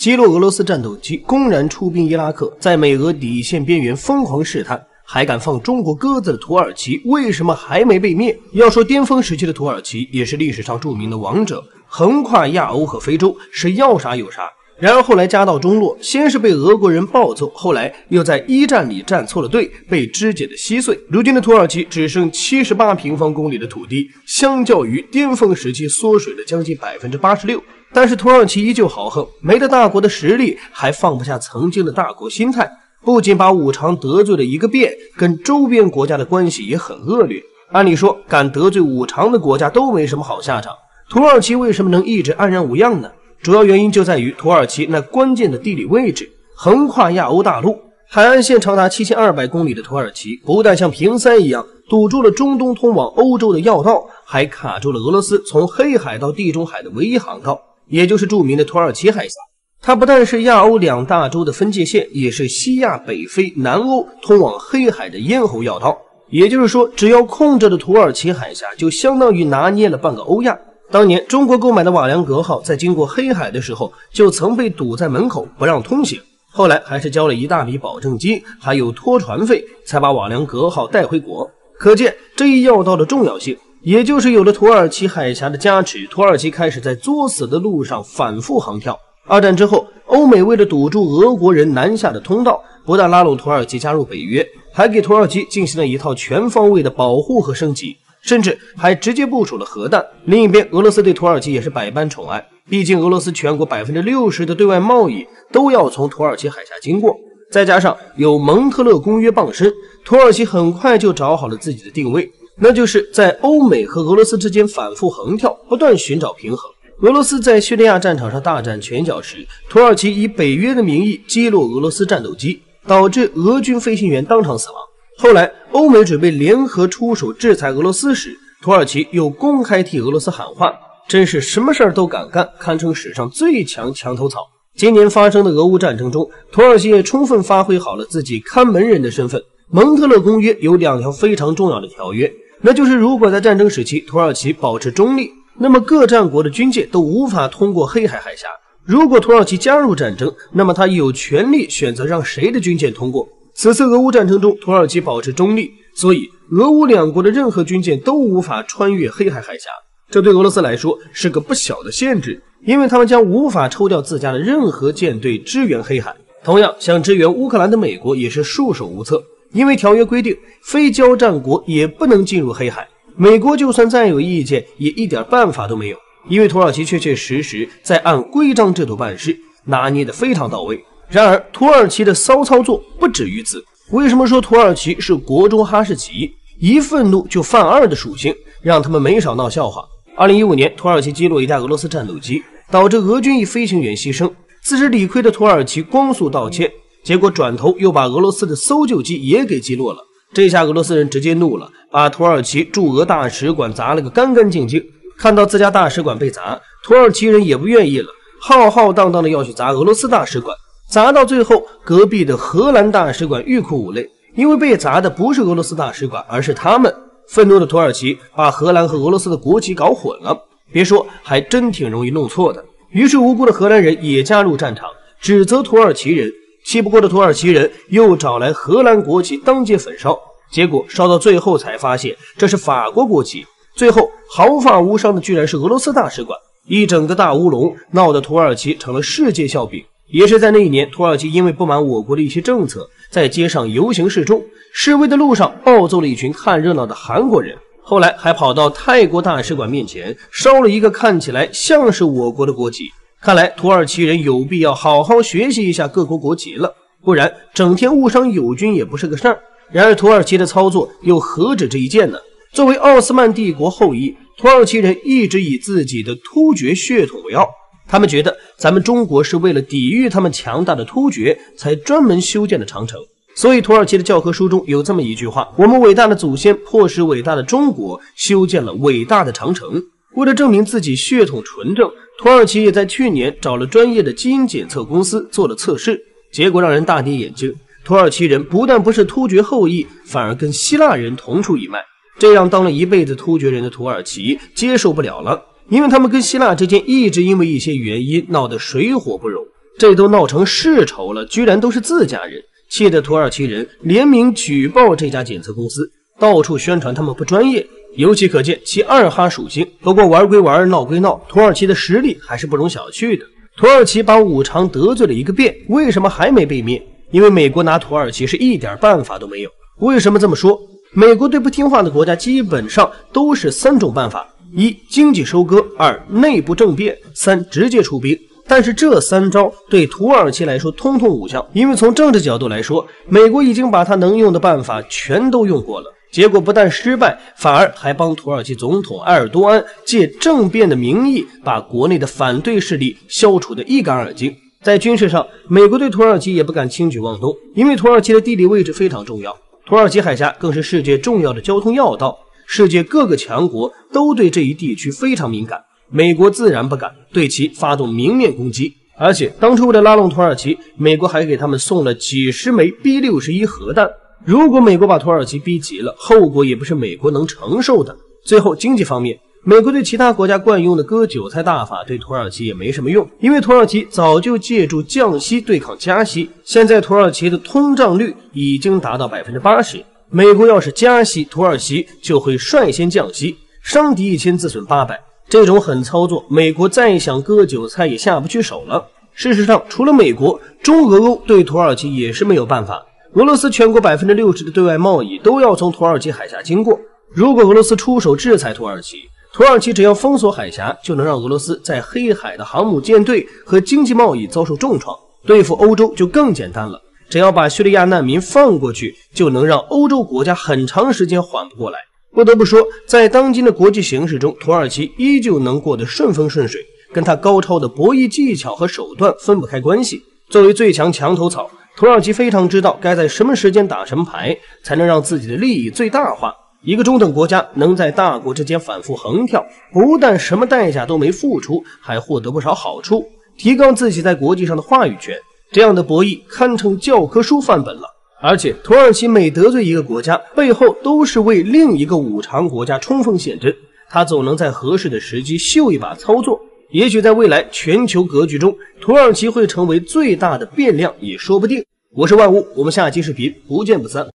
击落俄罗斯战斗机，公然出兵伊拉克，在美俄底线边缘疯狂试探，还敢放中国鸽子的土耳其，为什么还没被灭？要说巅峰时期的土耳其，也是历史上著名的王者，横跨亚欧和非洲，是要啥有啥。然而后来家道中落，先是被俄国人暴揍，后来又在一战里站错了队，被肢解的稀碎。如今的土耳其只剩七十八平方公里的土地，相较于巅峰时期缩水了将近百分之八十六。但是土耳其依旧豪横，没了大国的实力，还放不下曾经的大国心态。不仅把五常得罪了一个遍，跟周边国家的关系也很恶劣。按理说，敢得罪五常的国家都没什么好下场。土耳其为什么能一直安然无恙呢？主要原因就在于土耳其那关键的地理位置，横跨亚欧大陆，海岸线长达七千二百公里的土耳其，不但像瓶塞一样堵住了中东通往欧洲的要道，还卡住了俄罗斯从黑海到地中海的唯一航道。也就是著名的土耳其海峡，它不但是亚欧两大洲的分界线，也是西亚、北非、南欧通往黑海的咽喉要道。也就是说，只要控制了土耳其海峡，就相当于拿捏了半个欧亚。当年中国购买的瓦良格号在经过黑海的时候，就曾被堵在门口不让通行，后来还是交了一大笔保证金，还有拖船费，才把瓦良格号带回国。可见这一要道的重要性。也就是有了土耳其海峡的加持，土耳其开始在作死的路上反复横跳。二战之后，欧美为了堵住俄国人南下的通道，不但拉拢土耳其加入北约，还给土耳其进行了一套全方位的保护和升级，甚至还直接部署了核弹。另一边，俄罗斯对土耳其也是百般宠爱，毕竟俄罗斯全国百分之六十的对外贸易都要从土耳其海峡经过，再加上有蒙特勒公约傍身，土耳其很快就找好了自己的定位。那就是在欧美和俄罗斯之间反复横跳，不断寻找平衡。俄罗斯在叙利亚战场上大展拳脚时，土耳其以北约的名义击落俄罗斯战斗机，导致俄军飞行员当场死亡。后来欧美准备联合出手制裁俄罗斯时，土耳其又公开替俄罗斯喊话，真是什么事儿都敢干，堪称史上最强墙头草。今年发生的俄乌战争中，土耳其也充分发挥好了自己看门人的身份。蒙特勒公约有两条非常重要的条约。那就是，如果在战争时期土耳其保持中立，那么各战国的军舰都无法通过黑海海峡。如果土耳其加入战争，那么他有权利选择让谁的军舰通过。此次俄乌战争中，土耳其保持中立，所以俄乌两国的任何军舰都无法穿越黑海海峡。这对俄罗斯来说是个不小的限制，因为他们将无法抽调自家的任何舰队支援黑海。同样，想支援乌克兰的美国也是束手无策。因为条约规定，非交战国也不能进入黑海。美国就算再有意见，也一点办法都没有。因为土耳其确确实实在按规章制度办事，拿捏得非常到位。然而，土耳其的骚操作不止于此。为什么说土耳其是国中哈士奇？一愤怒就犯二的属性，让他们没少闹笑话。二零一五年，土耳其击落一架俄罗斯战斗机，导致俄军一飞行员牺牲。自知理亏的土耳其光速道歉。结果转头又把俄罗斯的搜救机也给击落了，这下俄罗斯人直接怒了，把土耳其驻俄大使馆砸了个干干净净。看到自家大使馆被砸，土耳其人也不愿意了，浩浩荡荡的要去砸俄罗斯大使馆。砸到最后，隔壁的荷兰大使馆欲哭无泪，因为被砸的不是俄罗斯大使馆，而是他们。愤怒的土耳其把荷兰和俄罗斯的国旗搞混了，别说，还真挺容易弄错的。于是无辜的荷兰人也加入战场，指责土耳其人。气不过的土耳其人又找来荷兰国旗当街焚烧，结果烧到最后才发现这是法国国旗。最后毫发无伤的居然是俄罗斯大使馆，一整个大乌龙，闹得土耳其成了世界笑柄。也是在那一年，土耳其因为不满我国的一些政策，在街上游行示众，示威的路上暴揍了一群看热闹的韩国人，后来还跑到泰国大使馆面前烧了一个看起来像是我国的国旗。看来土耳其人有必要好好学习一下各国国籍了，不然整天误伤友军也不是个事儿。然而土耳其的操作又何止这一件呢？作为奥斯曼帝国后裔，土耳其人一直以自己的突厥血统为傲，他们觉得咱们中国是为了抵御他们强大的突厥才专门修建的长城。所以土耳其的教科书中有这么一句话：我们伟大的祖先迫使伟大的中国修建了伟大的长城。为了证明自己血统纯正。土耳其也在去年找了专业的基因检测公司做了测试，结果让人大跌眼镜。土耳其人不但不是突厥后裔，反而跟希腊人同出一脉，这让当了一辈子突厥人的土耳其接受不了了，因为他们跟希腊之间一直因为一些原因闹得水火不容。这都闹成世仇了，居然都是自家人，气得土耳其人联名举报这家检测公司，到处宣传他们不专业。由此可见其二哈属性。不过玩归玩，闹归闹，土耳其的实力还是不容小觑的。土耳其把五常得罪了一个遍，为什么还没被灭？因为美国拿土耳其是一点办法都没有。为什么这么说？美国对不听话的国家基本上都是三种办法：一、经济收割；二、内部政变；三、直接出兵。但是这三招对土耳其来说通通无效，因为从政治角度来说，美国已经把他能用的办法全都用过了。结果不但失败，反而还帮土耳其总统埃尔多安借政变的名义，把国内的反对势力消除得一干二净。在军事上，美国对土耳其也不敢轻举妄动，因为土耳其的地理位置非常重要，土耳其海峡更是世界重要的交通要道，世界各个强国都对这一地区非常敏感，美国自然不敢对其发动明面攻击。而且当初为了拉拢土耳其，美国还给他们送了几十枚 B 六十一核弹。如果美国把土耳其逼急了，后果也不是美国能承受的。最后，经济方面，美国对其他国家惯用的割韭菜大法对土耳其也没什么用，因为土耳其早就借助降息对抗加息。现在土耳其的通胀率已经达到百分之八十，美国要是加息，土耳其就会率先降息，伤敌一千自损八百。这种狠操作，美国再想割韭菜也下不去手了。事实上，除了美国，中俄欧对土耳其也是没有办法。俄罗斯全国百分之六十的对外贸易都要从土耳其海峡经过。如果俄罗斯出手制裁土耳其，土耳其只要封锁海峡，就能让俄罗斯在黑海的航母舰队和经济贸易遭受重创。对付欧洲就更简单了，只要把叙利亚难民放过去，就能让欧洲国家很长时间缓不过来。不得不说，在当今的国际形势中，土耳其依旧能过得顺风顺水，跟他高超的博弈技巧和手段分不开关系。作为最强墙头草。土耳其非常知道该在什么时间打什么牌，才能让自己的利益最大化。一个中等国家能在大国之间反复横跳，不但什么代价都没付出，还获得不少好处，提高自己在国际上的话语权。这样的博弈堪称教科书范本了。而且，土耳其每得罪一个国家，背后都是为另一个五常国家冲锋陷阵，他总能在合适的时机秀一把操作。也许在未来全球格局中，土耳其会成为最大的变量，也说不定。我是万物，我们下期视频不见不散。